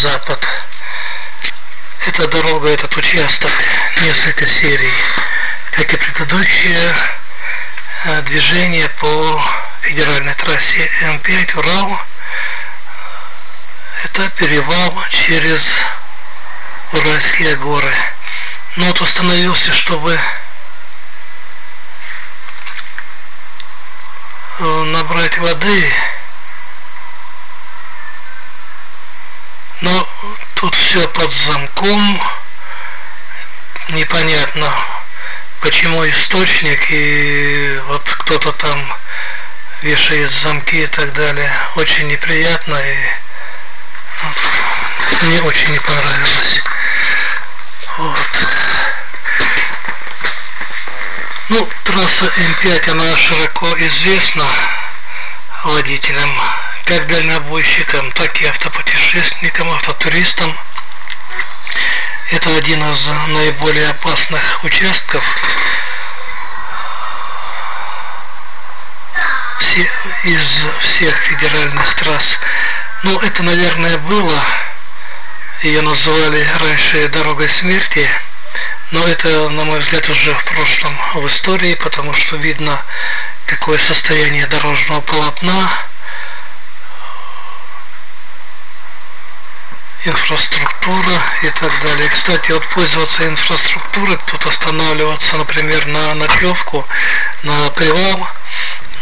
запад. Эта дорога, этот участок, несколько серий, как и предыдущее э, движение по федеральной трассе М5 Урал. Это перевал через Уральские горы. Но вот остановился, чтобы э, набрать воды. Но тут все под замком. Непонятно, почему источник и вот кто-то там вешает замки и так далее. Очень неприятно и мне очень не понравилось. Вот. Ну, трасса М5, она широко известна водителям, как дальнобойщикам, так и автопутешественникам, автотуристам. Это один из наиболее опасных участков из всех федеральных трасс. Ну, это, наверное, было ее называли раньше «Дорогой смерти», но это, на мой взгляд, уже в прошлом в истории, потому что видно, какое состояние дорожного полотна, инфраструктура и так далее. Кстати, вот пользоваться инфраструктурой, тут останавливаться, например, на ночевку, на привал,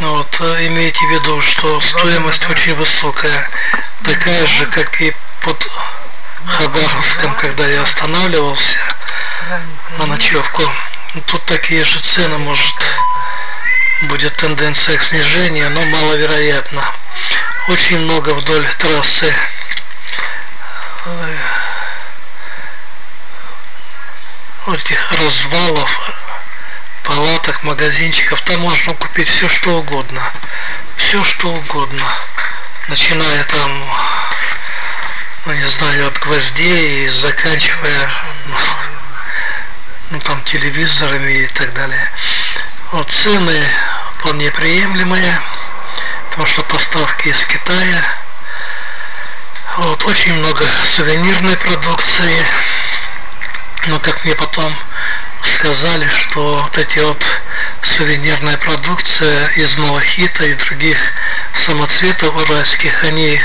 вот, имейте в виду, что стоимость очень высокая, такая же, как и под Хабаровском, когда я останавливался на ночевку. Тут такие же цены, может, будет тенденция к снижению, но маловероятно. Очень много вдоль трассы этих развалов, палаток, магазинчиков. Там можно купить все что угодно. Все что угодно. Начиная там ну не знаю, от гвоздей и заканчивая ну там телевизорами и так далее. Вот цены вполне приемлемые, потому что поставки из Китая. Вот очень много сувенирной продукции. Но как мне потом сказали, что вот эти вот сувенирная продукция из малахита и других самоцветов уральских, они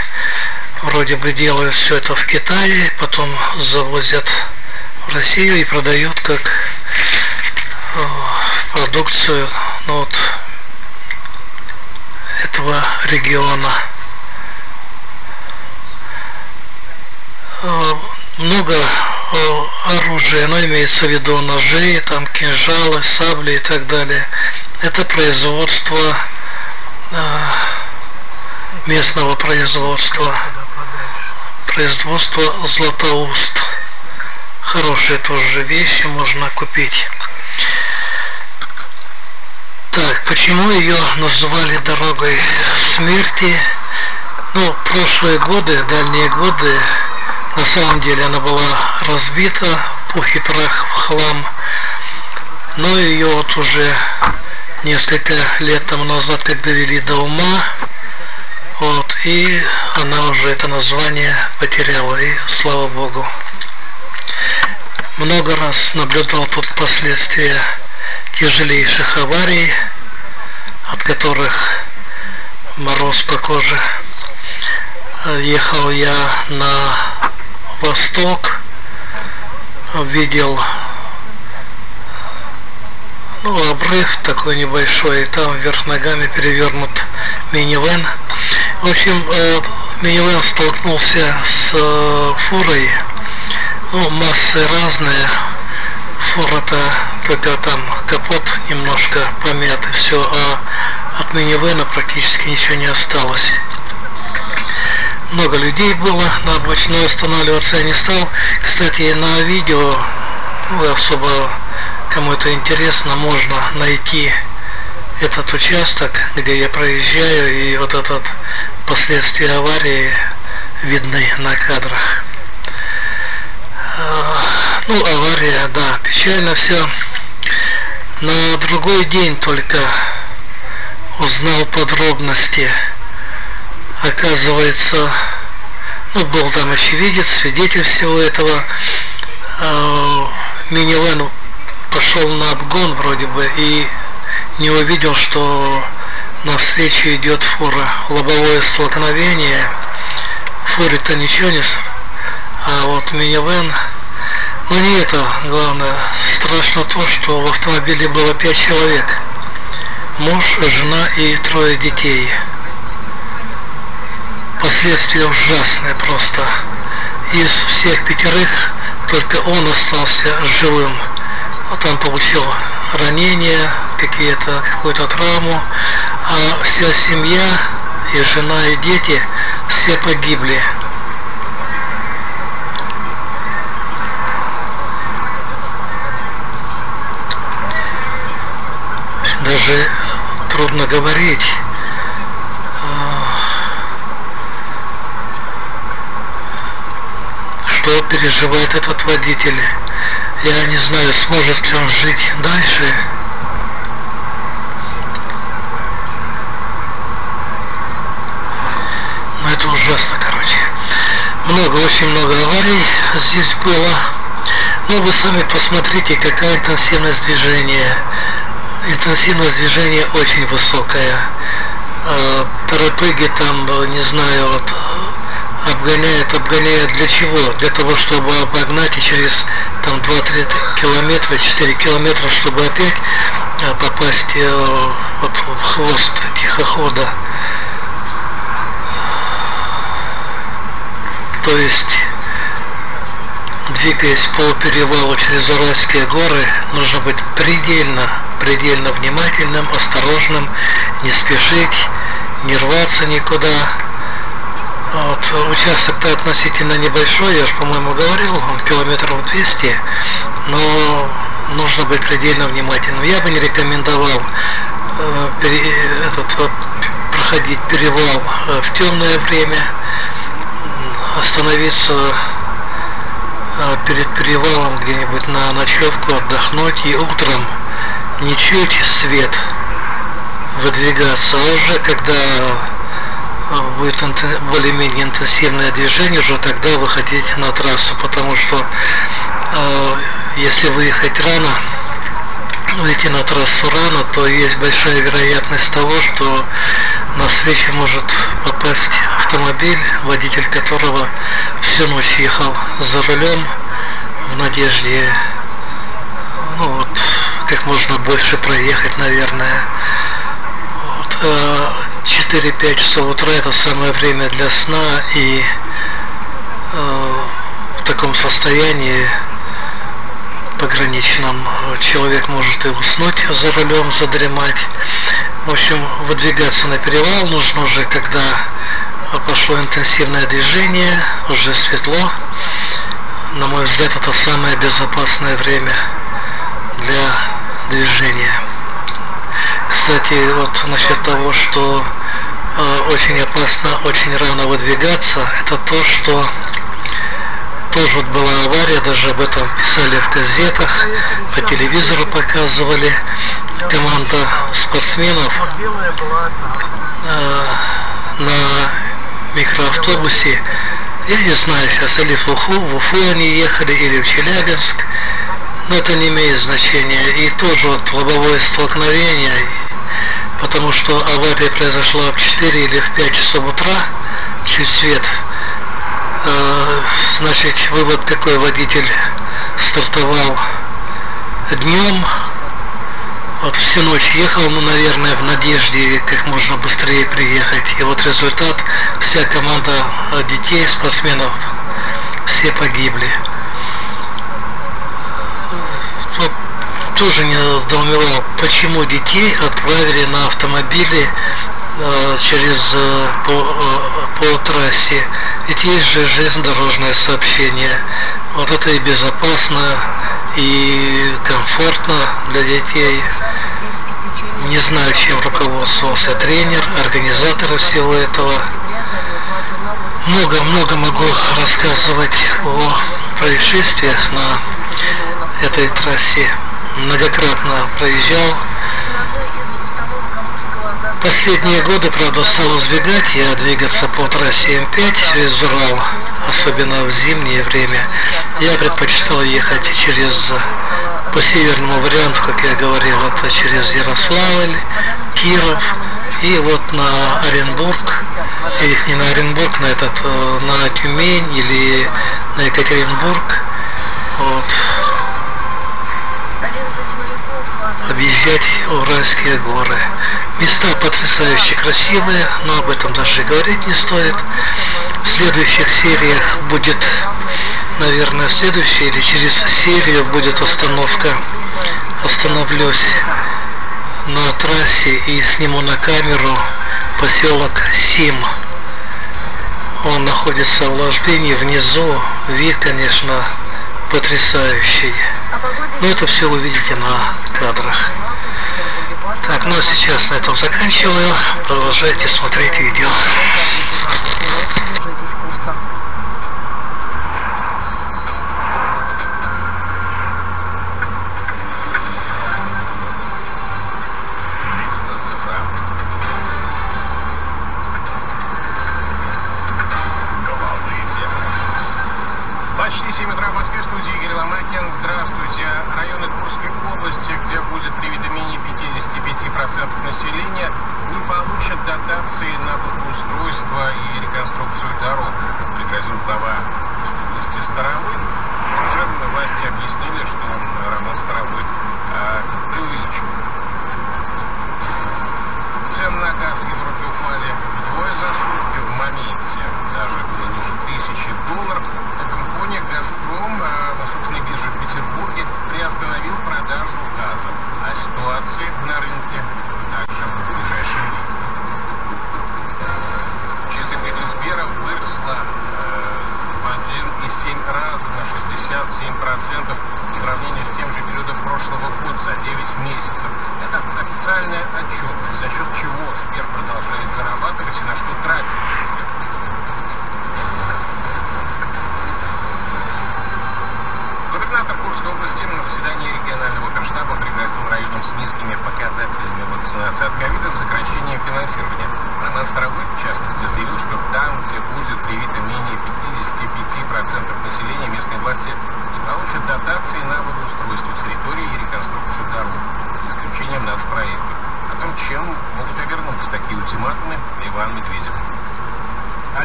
вроде бы делают все это в Китае, потом завозят в Россию и продают как э, продукцию ну, вот, этого региона. Много э, оружия, но имеется в виду ножи, там кинжалы, сабли и так далее. Это производство местного производства производство Златоуст. Хорошие тоже вещи можно купить. Так, почему ее называли дорогой смерти? Ну, прошлые годы, дальние годы, на самом деле она была разбита, пух и прах хлам. Но ее вот уже несколько лет тому назад, как довели до ума, вот, и она уже это название потеряла, и слава Богу. Много раз наблюдал тут последствия тяжелейших аварий, от которых мороз по коже. Ехал я на восток, видел ну, обрыв такой небольшой, и там вверх ногами перевернут минивэн. В общем, э, минивэн столкнулся с э, фурой, ну, массы разные, фура-то только там капот немножко помят и все, а от минивэна практически ничего не осталось. Много людей было на обочине, останавливаться я не стал. Кстати, на видео, ну, особо кому это интересно, можно найти этот участок, где я проезжаю, и вот этот последствия аварии видны на кадрах. А, ну, авария, да, печально все. На другой день только узнал подробности оказывается, ну, был там очевидец, свидетель всего этого, э, минивэн пошел на обгон вроде бы и не увидел, что навстречу идет фура. Лобовое столкновение. Фуре-то ничего не... А вот минивэн... Ну не это главное. Страшно то, что в автомобиле было пять человек. Муж, жена и трое детей. Последствия ужасные просто. Из всех пятерых только он остался живым. Вот он получил ранения, какие-то, какую-то травму, а вся семья и жена и дети все погибли. Даже трудно говорить. А, что переживает этот водитель. Я не знаю, сможет ли он жить дальше. Но это ужасно, короче. Много, очень много аварий здесь было. Ну, вы сами посмотрите, какая интенсивность движения. Интенсивность движения очень высокая. А, Торопыги там, не знаю, вот обгоняет, обгоняет для чего? Для того, чтобы обогнать и через там 2-3 километра, 4 километра, чтобы опять а, попасть э, вот, в хвост тихохода. То есть, двигаясь по перевалу через Уральские горы, нужно быть предельно, предельно внимательным, осторожным, не спешить, не рваться никуда, вот, участок-то относительно небольшой, я же, по-моему, говорил, он километров 200, но нужно быть предельно внимательным. Я бы не рекомендовал э, пере, этот, вот, проходить перевал э, в темное время, остановиться э, перед перевалом где-нибудь на ночевку, отдохнуть и утром не чуть свет выдвигаться, а уже когда будет более-менее интенсивное движение, уже тогда выходить на трассу, потому что э, если выехать рано, выйти на трассу рано, то есть большая вероятность того, что на встречу может попасть автомобиль, водитель которого всю ночь ехал за рулем в надежде ну, вот, как можно больше проехать, наверное. Вот, э, 4-5 часов утра это самое время для сна и э, в таком состоянии пограничном человек может и уснуть за рулем, задремать. В общем, выдвигаться на перевал нужно уже, когда пошло интенсивное движение, уже светло. На мой взгляд, это самое безопасное время для движения. Кстати, вот насчет того, что э, очень опасно очень рано выдвигаться, это то, что тоже вот была авария, даже об этом писали в газетах, по телевизору показывали. Команда спортсменов э, на микроавтобусе, я не знаю сейчас, или в Уфу, в Уфу они ехали, или в Челябинск, но это не имеет значения. И тоже вот лобовое столкновение, потому что авария произошла в 4 или в 5 часов утра, чуть свет. А, значит, вывод какой водитель стартовал днем, вот всю ночь ехал, ну, наверное, в надежде как можно быстрее приехать. И вот результат, вся команда детей, спортсменов, все погибли. Тоже не недоумевал, почему детей отправили на автомобиле э, через э, по, э, по трассе. Ведь есть же железнодорожное сообщение. Вот это и безопасно, и комфортно для детей. Не знаю, чем руководствовался тренер, организаторы всего этого. Много-много могу рассказывать о происшествиях на этой трассе многократно проезжал. Последние годы, правда, стал избегать я двигаться по трассе М5 через Урал, особенно в зимнее время. Я предпочитал ехать через по северному варианту, как я говорил, это через Ярославль, Киров и вот на Оренбург, или не на Оренбург, на этот, э, на Тюмень или на Екатеринбург. Объезжать Уральские горы. Места потрясающе красивые, но об этом даже говорить не стоит. В следующих сериях будет, наверное, в следующей или через серию будет остановка. Остановлюсь на трассе и сниму на камеру поселок Сим. Он находится в ложбине внизу. Вид, конечно, потрясающий. Но это все увидите на кадрах. Так, ну а сейчас на этом заканчиваю. Продолжайте смотреть видео.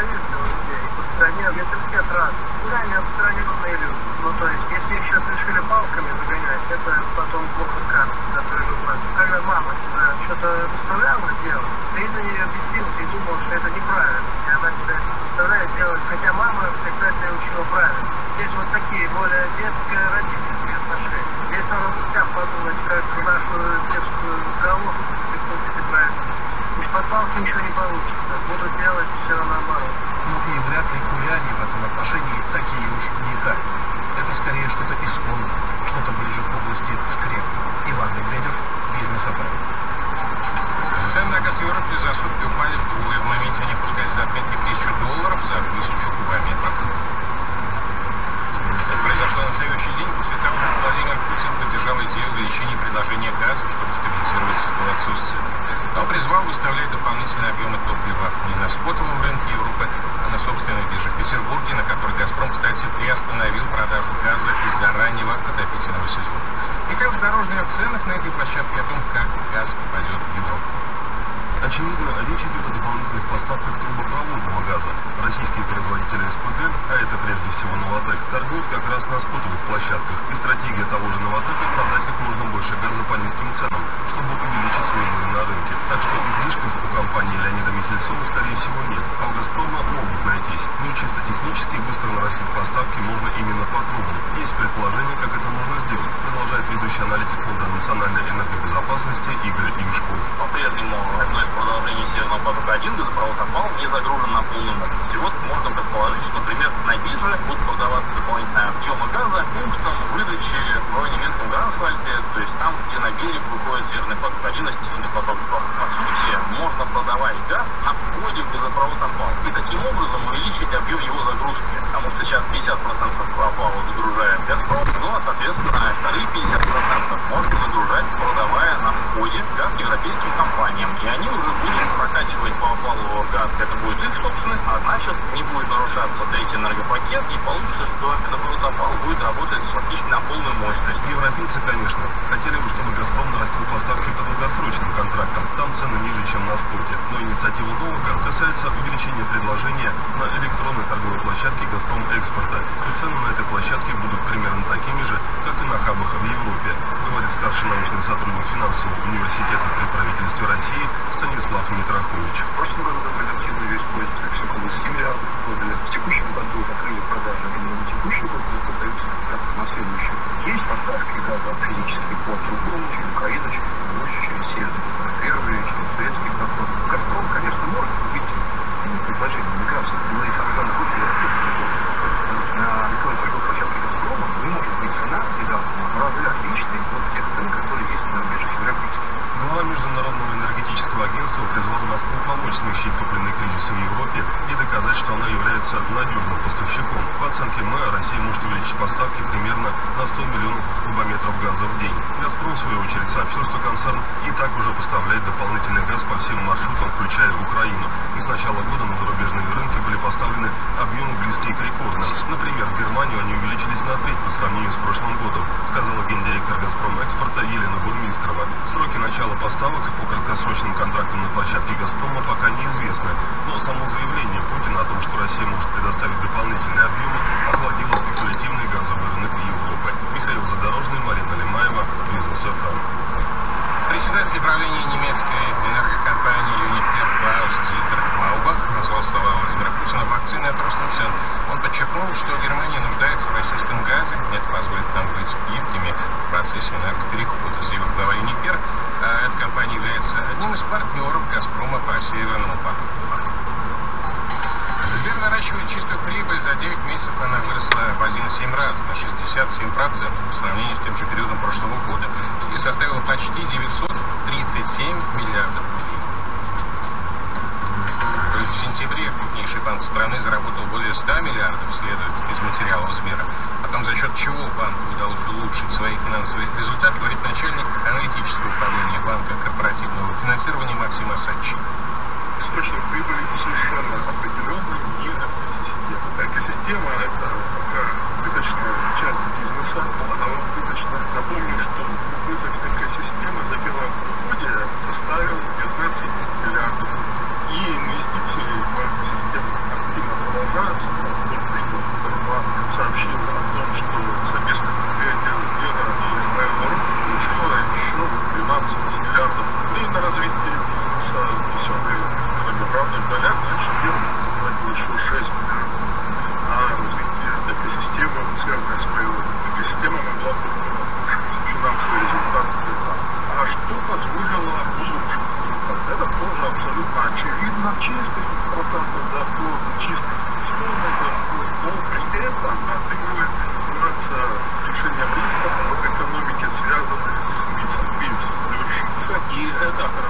завидно у людей. автора.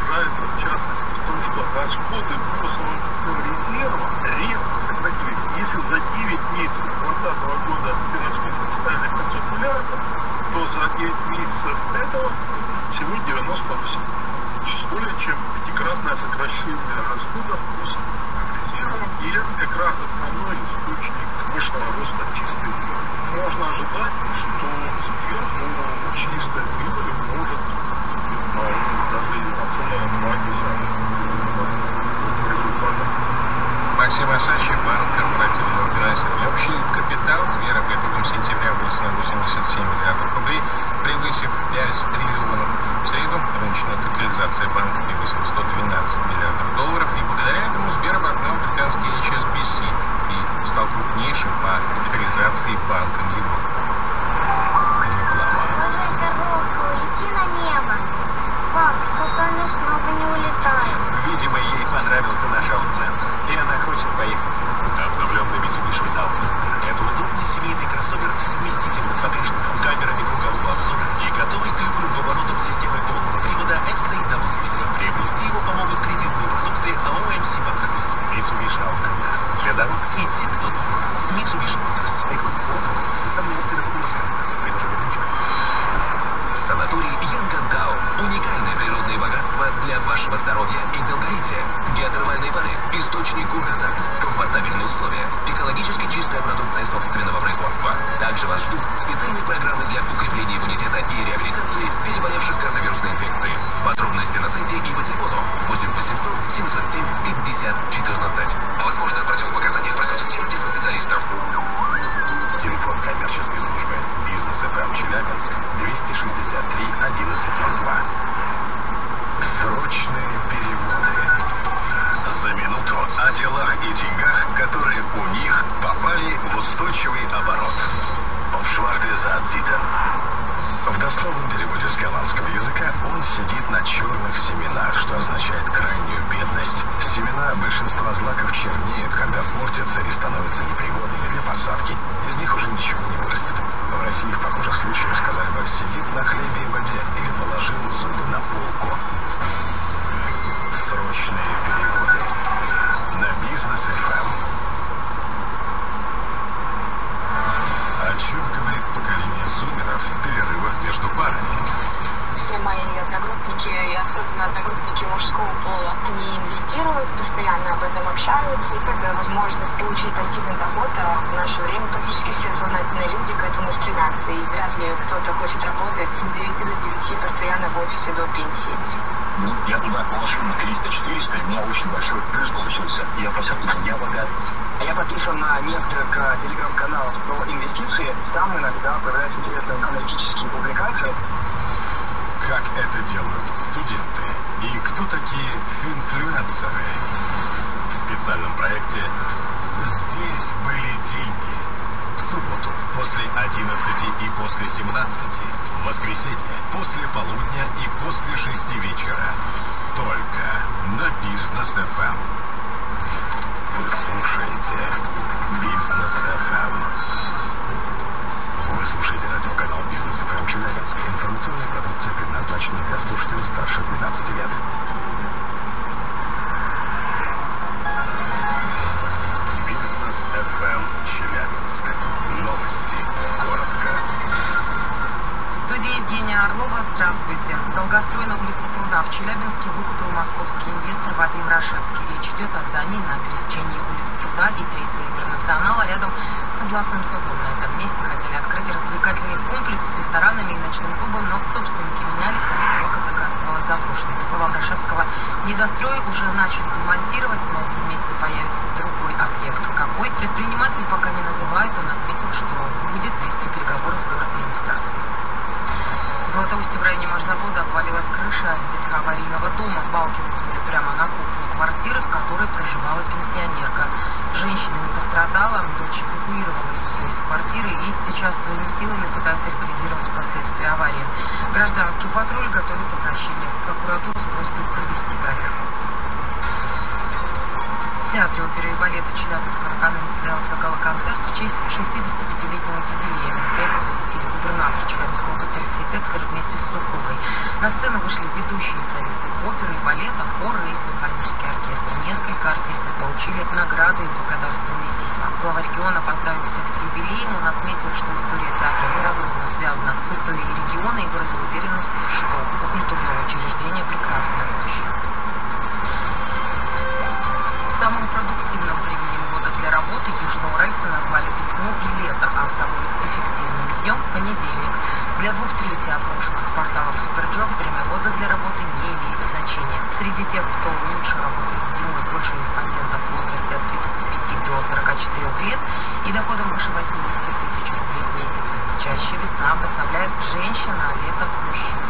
там вдохновляет женщина, а это мужчина.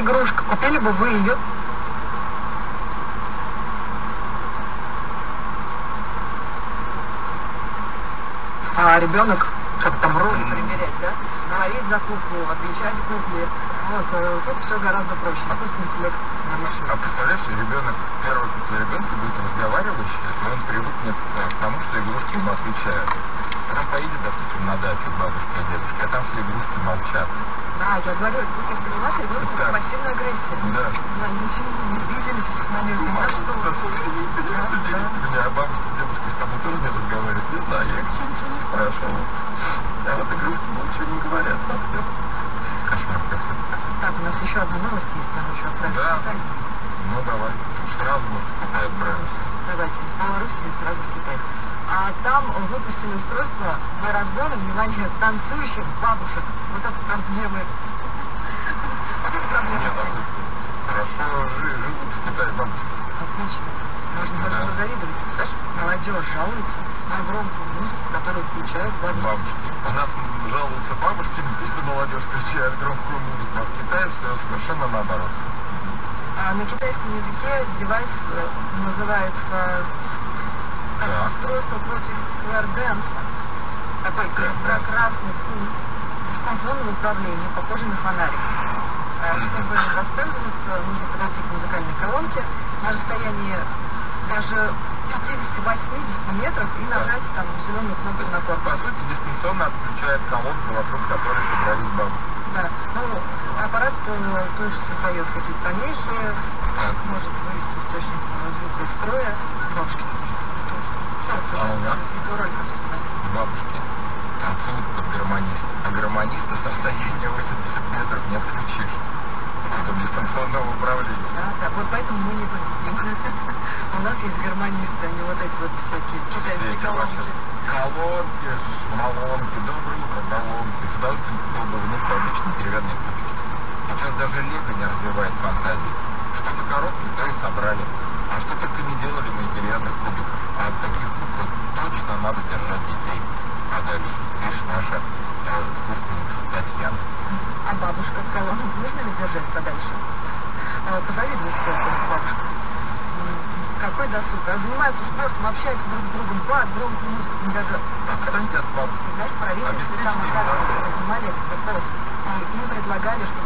Игрушка. Купили бы вы ее? А ребенок, как там роли примерять, да? Говорить за куклу, отвечать кукле. Вот, э, тут все гораздо проще. Искусственный интеллект на машине. А представляешь, ребенок, первого для ребенка будет разговаривающий, если он привыкнет э, к тому, что игрушки ему отвечают. Он поедет, допустим, на дачу к бабушке и дедушке, а там все игрушки молчат. Да, я говорю, это будет воспринимать ребенка как пассивная агрессия. Да. Да, ничего не обиделись, на них не знаю, что. Меня бабушка с дедушкой с тобой тоже не разговаривают. Не знаю, я их ничего не спрашивал. А вот игрушки ничего не говорят совсем. Кошмар какой. Так, у нас есть, нам еще отправить. Да. Ну давай, сразу в Китай отправимся. Давайте, из Белоруссии сразу в Китай. А там выпустили устройство для разбора, внимание, танцующих бабушек. Вот это проблемы. Вот это проблема. Нет, а хорошо жи- живут в Китае бабушки. Отлично. Можно даже Да. позавидовать. Знаешь, молодежь жалуется на громкую музыку, которую включают бабушки. Бабушки. У нас жалуются бабушки, что молодежь включает громкую музыку, а в Китае совершенно наоборот. А на китайском языке девайс э, называется устройство против скверденса. Такой Скверденс. красный пульт с функционным управлением, похожий на фонарик. А, Чтобы воспользоваться, нужно подойти к музыкальной колонке на расстоянии даже 50-80 метров и нажать там зеленую кнопку на По корпус. сути, дистанционно отключает колонку, вокруг которой собрались бабушки. Да. Ну, аппарат э, тоже создает какие-то тонейшие, может вывести источник звука из строя. Бабушки А у нас? Бабушки танцуют под гармонист. А гармониста с расстояния 80 метров не отключишь. Это дистанционного управления. Да, да, вот поэтому мы не победим. У нас есть гармонисты, а не вот эти вот всякие китайские колонки. колонки, малонки, доброе баллонки. С удовольствием купил бы внуку обычные деревянные кубики. Сейчас даже Лего не развивает фантазии. Что на коробке, то и собрали. А что только не делали мы из деревянных кубиков. А от таких кукол точно надо держать детей. А дальше, видишь, наша э, искусственница Татьяна. А бабушка с колонок нужно ли держать подальше? А, Позавидуй, сколько у них бабушек. М, Какой досуг. А занимаются спортом, общаются друг с другом, музыку, не даже А хотят бабушки. Пост. И им предлагали, чтобы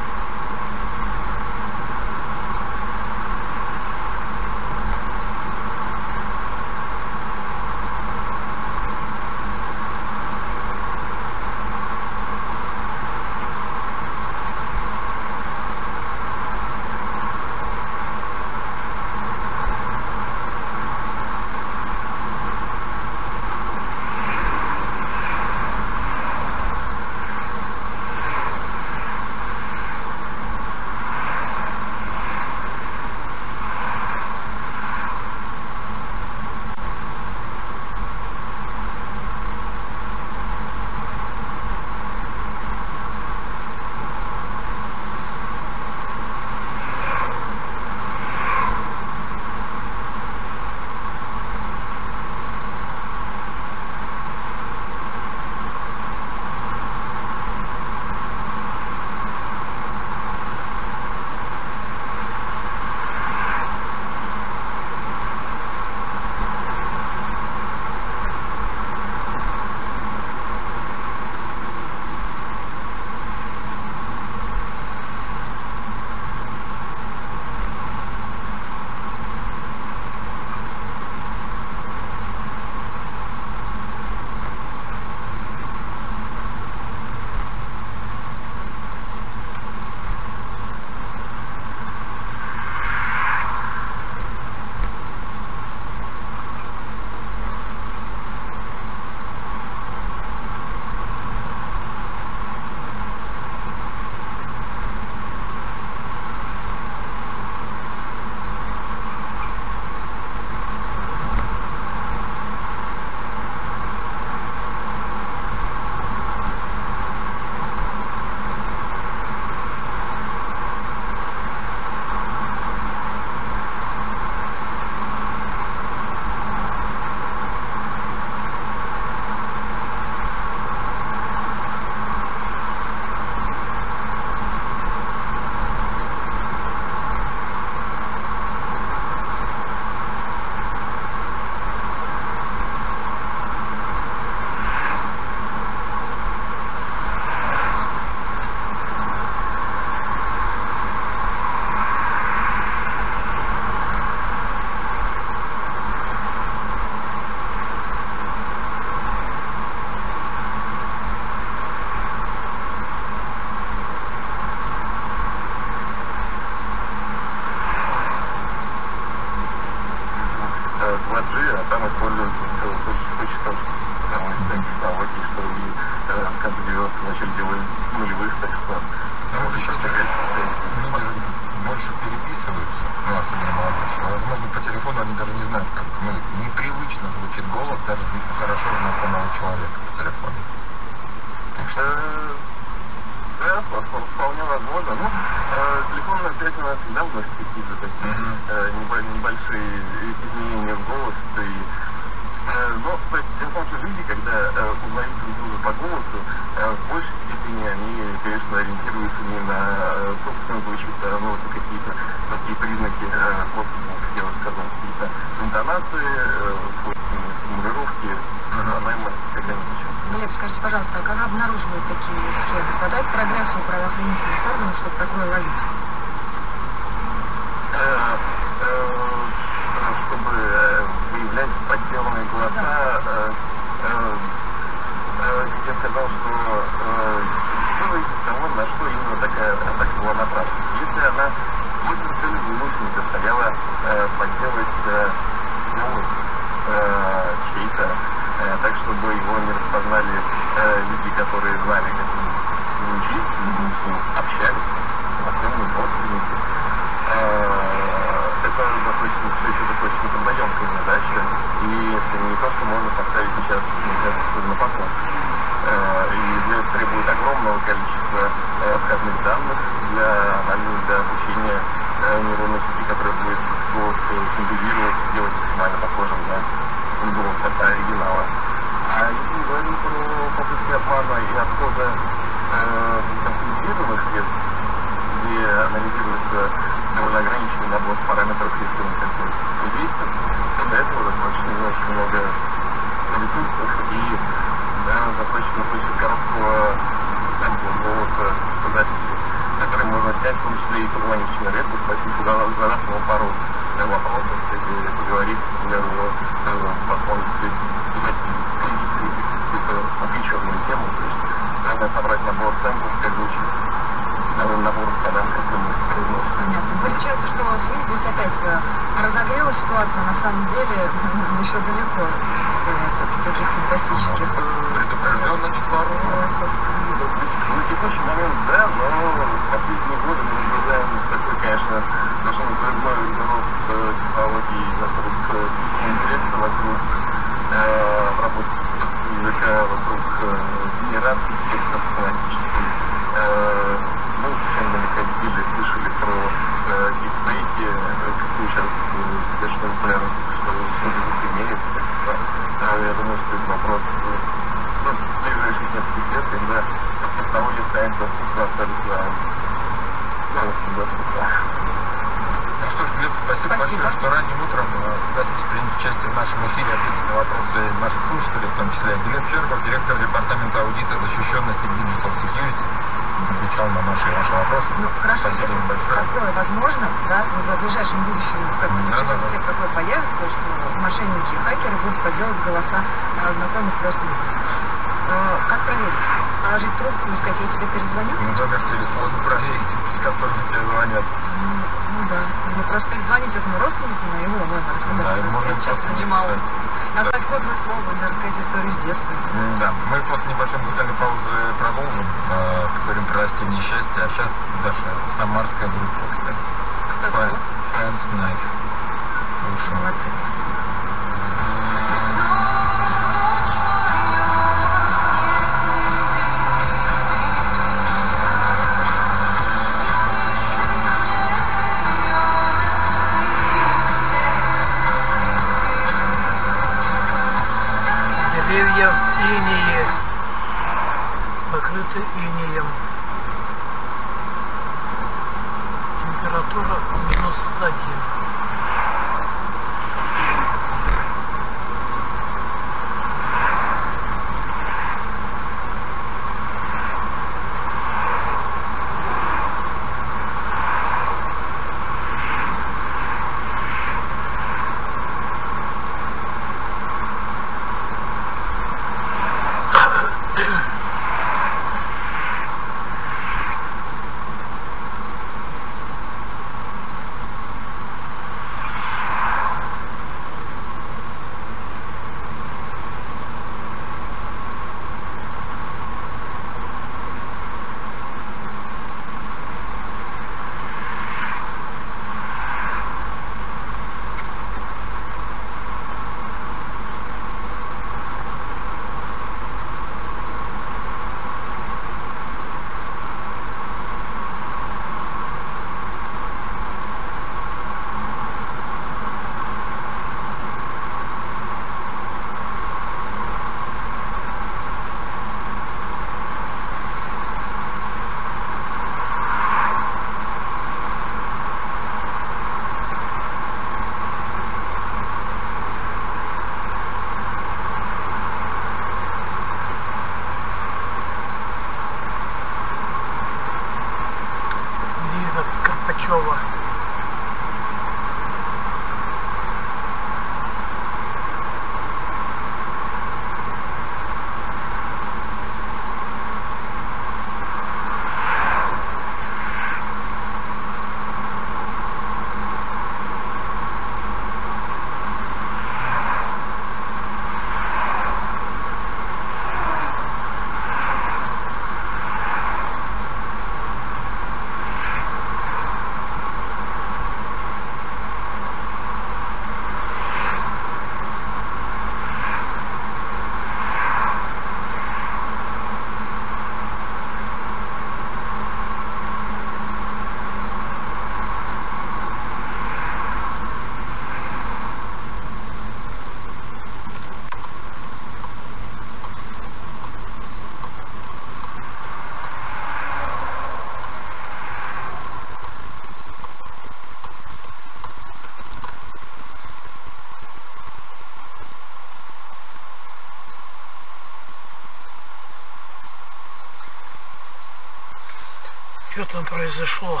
Что там произошло?